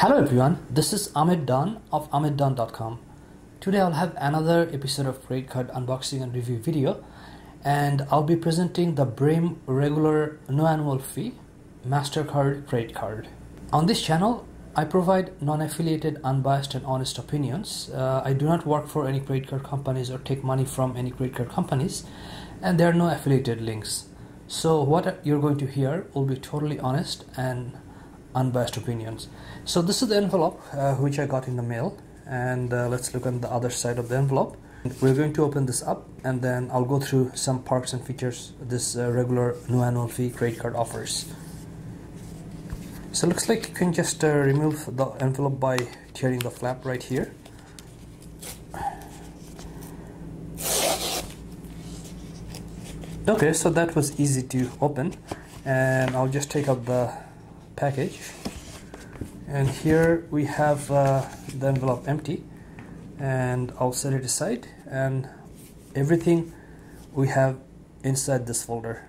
Hello everyone, this is Ahmed Dawn of AhmedDawn.com. Today I'll have another episode of credit card unboxing and review video and I'll be presenting the Brim regular no annual fee MasterCard credit card. On this channel, I provide non-affiliated, unbiased and honest opinions. Uh, I do not work for any credit card companies or take money from any credit card companies and there are no affiliated links. So what you're going to hear will be totally honest and unbiased opinions. So this is the envelope uh, which I got in the mail and uh, let's look on the other side of the envelope. We're going to open this up and then I'll go through some perks and features this uh, regular no annual fee credit card offers. So it looks like you can just uh, remove the envelope by tearing the flap right here. Okay, so that was easy to open and I'll just take out the package. And here we have uh, the envelope empty. And I'll set it aside and everything we have inside this folder.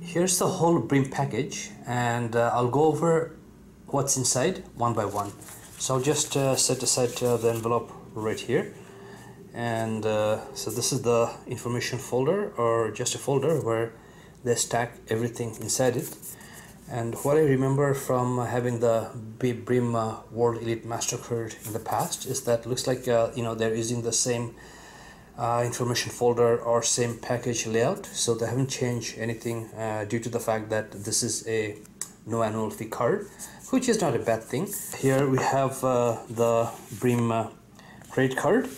Here's the whole brim package and uh, I'll go over what's inside one by one. So I'll just uh, set aside uh, the envelope right here. And uh, so this is the information folder or just a folder where they stack everything inside it and what I remember from having the Brim uh, World Elite Mastercard in the past is that looks like uh, you know they're using the same uh, information folder or same package layout. So they haven't changed anything uh, due to the fact that this is a no annual fee card which is not a bad thing. Here we have uh, the Brim uh, credit card.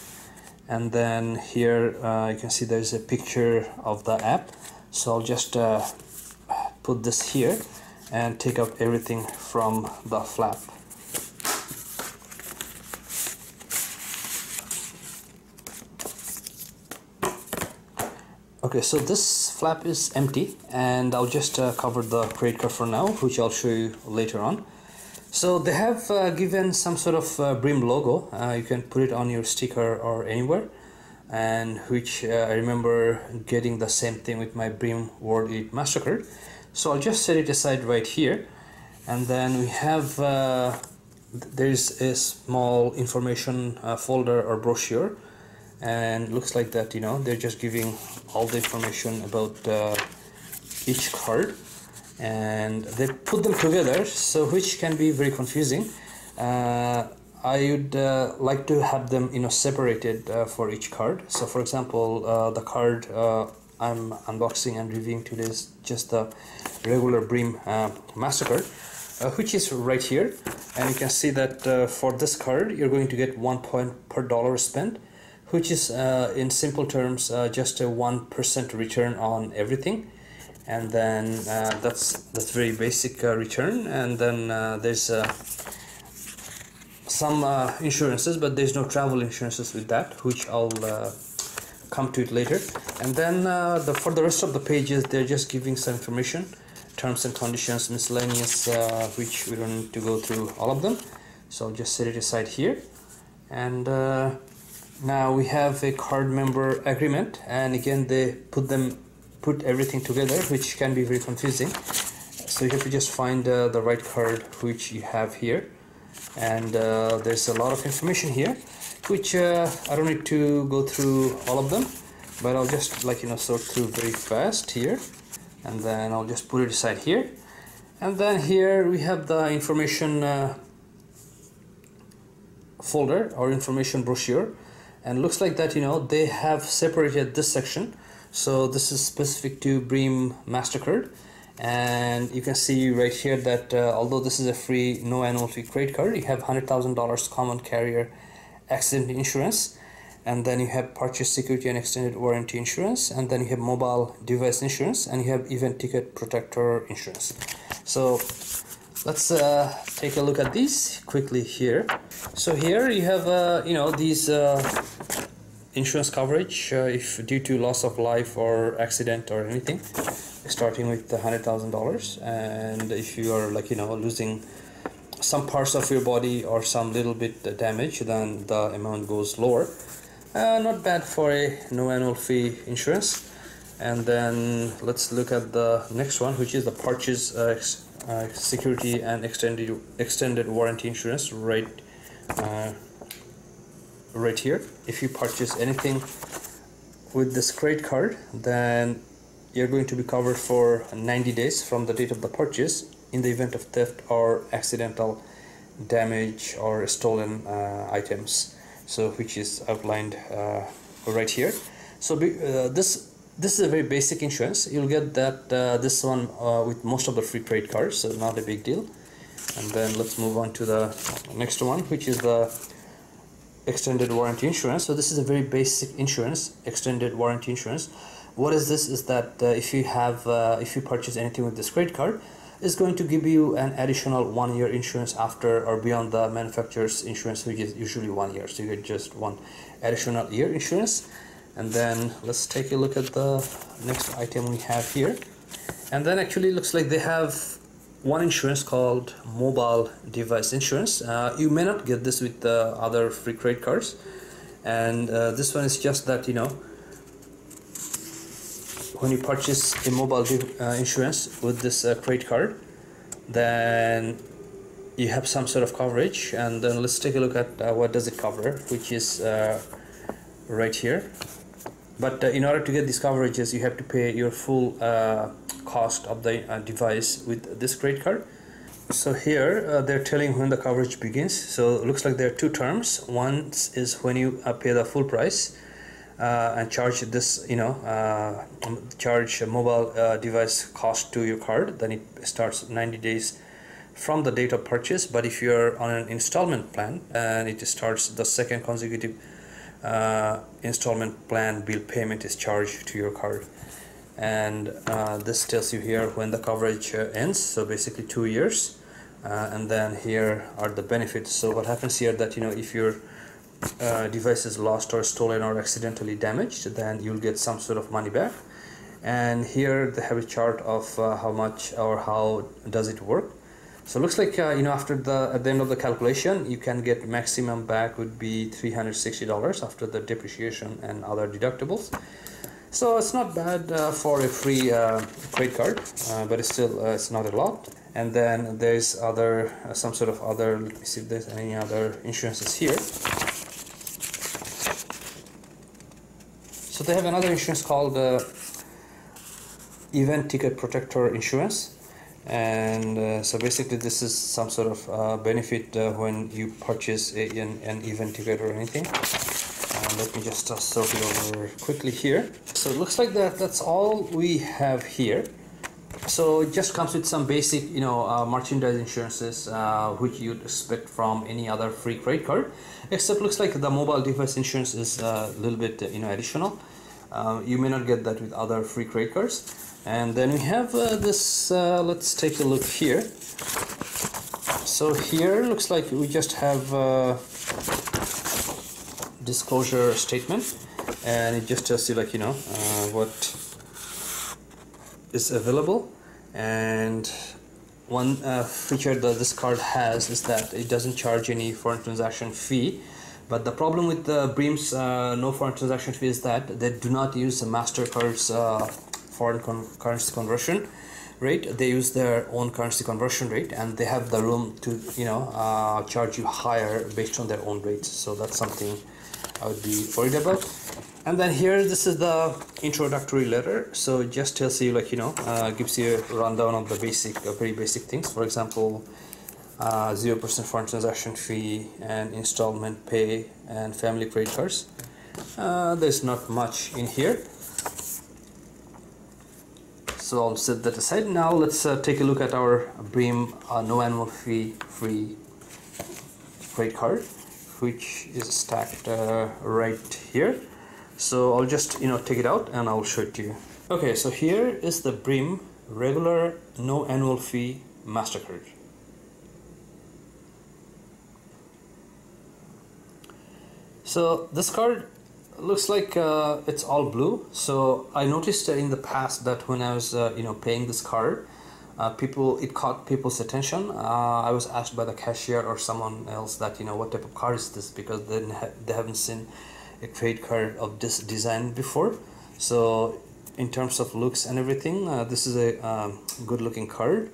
And then here you can see there's a picture of the app. So I'll just put this here and take out everything from the flap. Okay, so this flap is empty and I'll just uh, cover the credit card for now, which I'll show you later on. So they have uh, given some sort of uh, Brim logo. Uh, you can put it on your sticker or anywhere and which uh, I remember getting the same thing with my Brim World Elite MasterCard so I'll just set it aside right here. And then we have uh, there's a small information uh, folder or brochure. And looks like that you know they're just giving all the information about uh, each card. And they put them together so which can be very confusing. Uh, I would uh, like to have them you know separated uh, for each card. So for example the card I'm unboxing and reviewing today is just the regular Brim uh, uh, which is right here. And you can see that uh, for this card you're going to get one point per dollar spent which is uh, in simple terms uh, just a one percent return on everything. And then uh, that's that's very basic return. And then there's some insurances but there's no travel insurances with that which I'll come to it later. And then uh, the for the rest of the pages they're just giving some information terms and conditions miscellaneous uh, which we don't need to go through all of them. So I'll just set it aside here. And uh, now we have a card member agreement. And again they put them put everything together which can be very confusing. So you have to just find uh, the right card which you have here. And uh, there's a lot of information here which uh, I don't need to go through all of them but I'll just like you know sort through very fast here and then I'll just put it aside here. And then here we have the information uh, folder or information brochure and looks like that you know they have separated this section. So this is specific to Brim MasterCard and you can see right here that uh, although this is a free no annual fee credit card you have $100,000 common carrier accident insurance and then you have purchase security and extended warranty insurance and then you have mobile device insurance and you have event ticket protector insurance. So let's uh, take a look at these quickly here. So here you have uh, you know these uh, insurance coverage uh, if due to loss of life or accident or anything starting with the hundred thousand dollars and if you are like you know losing some parts of your body or some little bit damage then the amount goes lower. Uh, not bad for a no annual fee insurance. And then let's look at the next one which is the purchase uh, uh, security and extended extended warranty insurance right uh, right here. If you purchase anything with this credit card then you're going to be covered for 90 days from the date of the purchase in the event of theft or accidental damage or stolen uh, items. So which is outlined uh, right here. So uh, this this is a very basic insurance. You'll get that uh, this one uh, with most of the free credit cards so not a big deal. And then let's move on to the next one which is the extended warranty insurance. So this is a very basic insurance extended warranty insurance what is this is that uh, if you have uh, if you purchase anything with this credit card it's going to give you an additional one year insurance after or beyond the manufacturer's insurance which is usually one year. So you get just one additional year insurance. And then let's take a look at the next item we have here. And then actually looks like they have one insurance called mobile device insurance. Uh, you may not get this with the other free credit cards. And uh, this one is just that you know when you purchase a mobile uh, insurance with this uh, credit card then you have some sort of coverage. And then let's take a look at uh, what does it cover which is uh, right here. But uh, in order to get these coverages you have to pay your full uh, cost of the device with this credit card. So here they're telling when the coverage begins. So it looks like there are two terms. One is when you pay the full price and charge this you know charge a mobile device cost to your card then it starts 90 days from the date of purchase. But if you're on an installment plan and it starts the second consecutive uh, installment plan bill payment is charged to your card. And uh, this tells you here when the coverage uh, ends so basically two years. Uh, and then here are the benefits. So what happens here that you know if your uh, device is lost or stolen or accidentally damaged then you'll get some sort of money back. And here they have a chart of uh, how much or how does it work. So it looks like uh, you know after the at the end of the calculation you can get maximum back would be $360 after the depreciation and other deductibles. So it's not bad uh, for a free uh, credit card uh, but it's still it's not a lot. And then there's other some sort of other let me see if there's any other insurances here so they have another insurance called event ticket protector insurance. And uh, so basically this is some sort of uh, benefit uh, when you purchase a, an, an event ticket or anything. Let me just uh, sort it over quickly here. So it looks like that that's all we have here so it just comes with some basic you know uh, merchandise insurances uh, which you'd expect from any other free credit card except looks like the mobile device insurance is a little bit you know additional. You may not get that with other free credit cards. And then we have uh, this uh, let's take a look here. So here looks like we just have a disclosure statement and it just tells you like you know uh, what is available and one uh, feature that this card has is that it doesn't charge any foreign transaction fee. But the problem with the Brim's uh, no foreign transaction fee is that they do not use the MasterCard's foreign con currency conversion rate. They use their own currency conversion rate and they have the room to you know uh, charge you higher based on their own rates. So that's something I would be worried about and then here this is the introductory letter. So it just tells you like you know uh, gives you a rundown of the basic uh, very basic things. For example uh, zero percent foreign transaction fee and installment pay and family credit cards. Uh, there's not much in here. So I'll set that aside. Now let's uh, take a look at our Brim uh, no annual fee free credit card which is stacked uh, right here so I'll just you know take it out and I'll show it to you. Okay so here is the Brim regular no annual fee MasterCard. So this card looks like uh, it's all blue. So I noticed in the past that when I was uh, you know paying this card uh, people it caught people's attention. Uh, I was asked by the cashier or someone else that you know what type of card is this because they, they haven't seen a credit card of this design before. So in terms of looks and everything uh, this is a um, good looking card.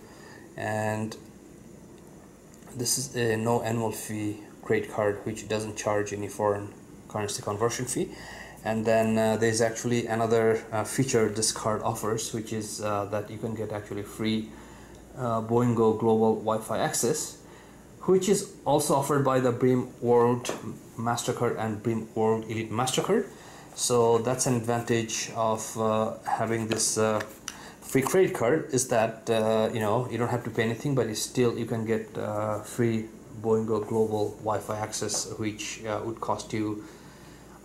And this is a no annual fee credit card which doesn't charge any foreign currency conversion fee. And then uh, there's actually another uh, feature this card offers which is uh, that you can get actually free uh, Boingo global Wi-Fi access which is also offered by the Brim World MasterCard and Brim World Elite MasterCard. So that's an advantage of uh, having this uh, free credit card is that uh, you know you don't have to pay anything but still you can get uh, free Boingo global Wi-Fi access which uh, would cost you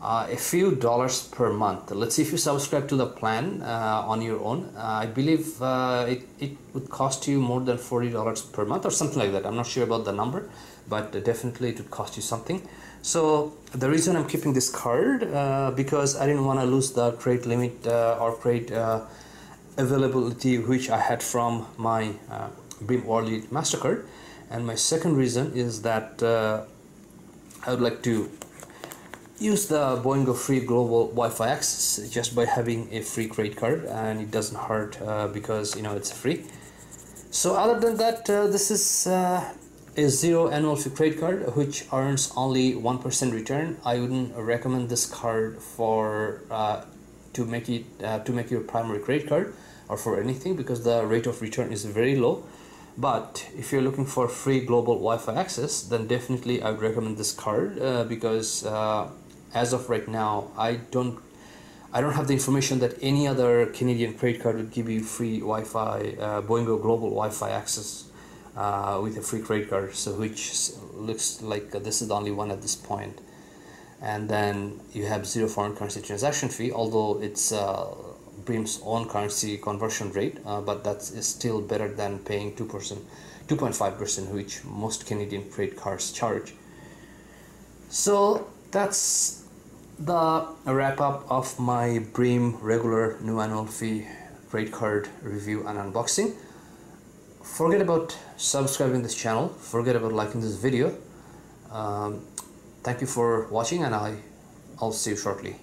uh, a few dollars per month. Let's see if you subscribe to the plan on your own. I believe it, it would cost you more than $40 per month or something like that. I'm not sure about the number but definitely it would cost you something. So the reason I'm keeping this card uh, because I didn't want to lose the credit limit uh, or credit uh, availability which I had from my uh, Brim World MasterCard. And my second reason is that uh, I would like to use the Boingo free global Wi-Fi access just by having a free credit card and it doesn't hurt uh, because you know it's free. So other than that this is a zero annual fee credit card which earns only 1% return. I wouldn't recommend this card for uh, to make it uh, to make your primary credit card or for anything because the rate of return is very low. But if you're looking for free global Wi-Fi access then definitely I would recommend this card uh, because uh, as of right now I don't I don't have the information that any other Canadian credit card would give you free Wi-Fi uh, Boingo global Wi-Fi access uh, with a free credit card so which looks like this is the only one at this point. And then you have zero foreign currency transaction fee although it's uh, Brim's own currency conversion rate uh, but that is still better than paying 2% 2.5% which most Canadian credit cards charge. So that's the wrap up of my Brim regular new annual fee credit card review and unboxing. Forget about subscribing this channel. Forget about liking this video. Um, thank you for watching and I, I'll see you shortly